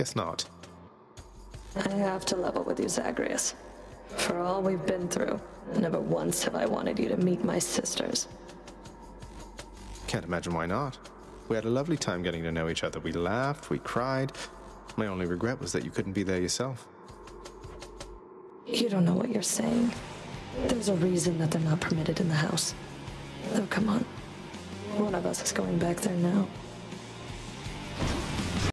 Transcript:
Guess not. I have to level with you, Zagreus. For all we've been through, never once have I wanted you to meet my sisters. Can't imagine why not. We had a lovely time getting to know each other. We laughed, we cried. My only regret was that you couldn't be there yourself. You don't know what you're saying. There's a reason that they're not permitted in the house. Oh, come on. One of us is going back there now.